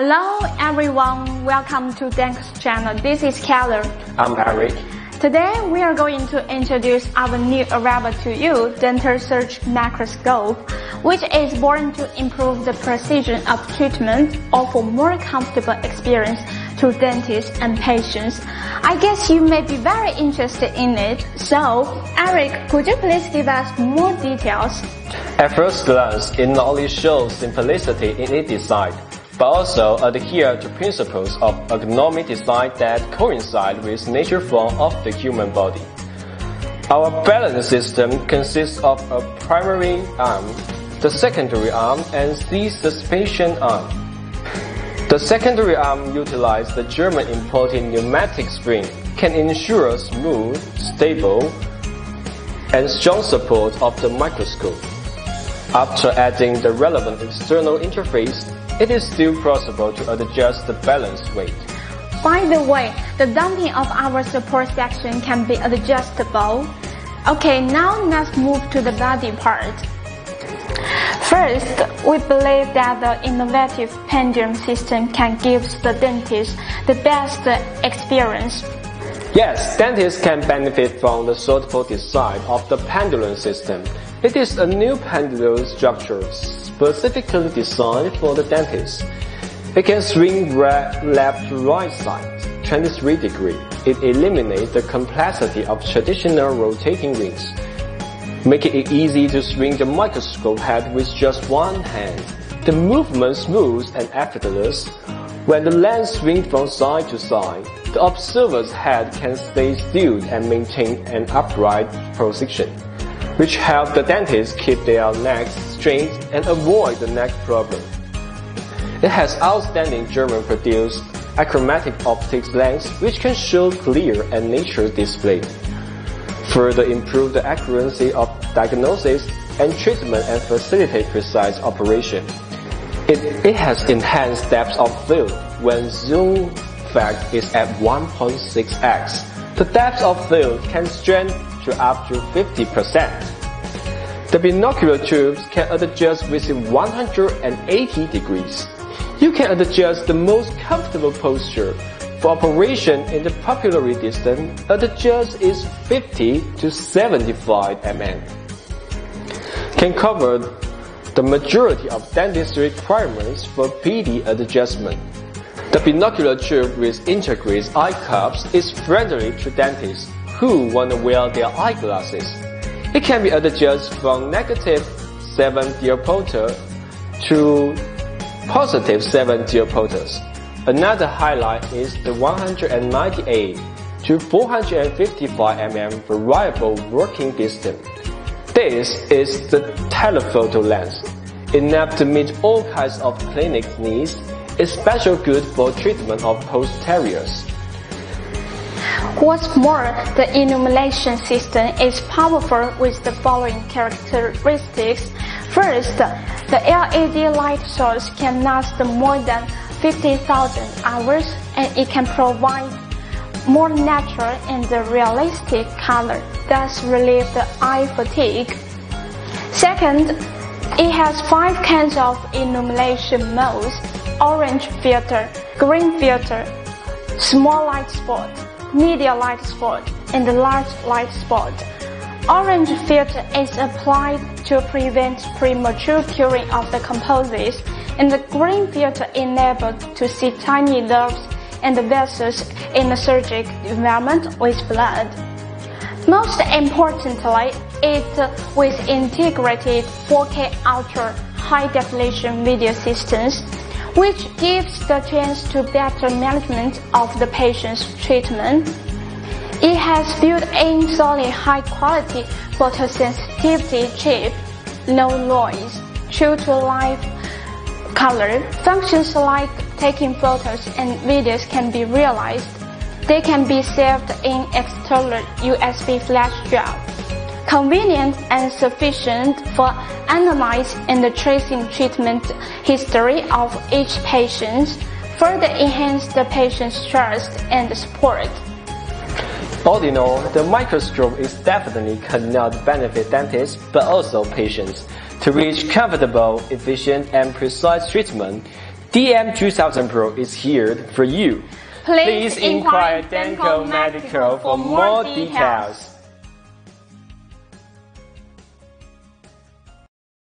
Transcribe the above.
Hello everyone, welcome to Denco's channel. This is Keller. I'm Eric. Today we are going to introduce our new arrival to you, Dental Search Microscope, which is born to improve the precision of treatment, offer more comfortable experience to dentists and patients. I guess you may be very interested in it. So, Eric, could you please give us more details? At first glance, it not only shows simplicity in its design, but also adhere to principles of ergonomic design that coincide with nature form of the human body. Our balance system consists of a primary arm, the secondary arm, and the suspension arm. The secondary arm utilizes the German imported pneumatic spring, can ensure smooth, stable, and strong support of the microscope. After adding the relevant external interface, it is still possible to adjust the balance weight. By the way, the damping of our support section can be adjustable. Okay, now let's move to the body part. First, we believe that the innovative pendulum system can give the dentist the best experience. Yes, dentists can benefit from the suitable design of the pendulum system. It is a new pendulum structure specifically designed for the dentist. It can swing left to right side, 23 degree. It eliminates the complexity of traditional rotating rings, making it easy to swing the microscope head with just one hand. The movement smooth and effortless. When the lens swings from side to side, the observer's head can stay still and maintain an upright position which help the dentist keep their necks straight and avoid the neck problem. It has outstanding German-produced achromatic optics lens which can show clear and natural display. Further improve the accuracy of diagnosis and treatment and facilitate precise operation. It, it has enhanced depth of field when zoom factor is at 1.6x. The depth of field can strengthen to up to 50%. The binocular tubes can adjust within 180 degrees. You can adjust the most comfortable posture. For operation in the pupillary distance, adjust is 50 to 75 mm. Can cover the majority of dentistry requirements for PD adjustment. The binocular tube with integrated eye cups is friendly to dentists who want to wear their eyeglasses. It can be adjusted from negative 7 diopter to positive 7 diopters. Another highlight is the 198 to 455 mm variable working distance. This is the telephoto lens, enough to meet all kinds of clinic needs, especially good for treatment of posteriors. What's more, the illumination system is powerful with the following characteristics. First, the LED light source can last more than 50,000 hours and it can provide more natural and realistic color, thus relieve the eye fatigue. Second, it has five kinds of illumination modes, orange filter, green filter, small light spot, medium light spot, and large light spot. Orange filter is applied to prevent premature curing of the composites, and the green filter enables to see tiny nerves and vessels in the surgical environment with blood. Most importantly, it with integrated 4K Ultra High Definition video systems which gives the chance to better management of the patient's treatment. It has built-in SONY high-quality photosensitivity chip, no noise, true to life color. Functions like taking photos and videos can be realized. They can be saved in external USB flash drive convenient and sufficient for analyzing and tracing treatment history of each patient, further enhance the patient's trust and support. All in all, the microscope is definitely cannot benefit dentists but also patients. To reach comfortable, efficient, and precise treatment, DM2000 Pro is here for you. Please inquire Denco Medical for more details.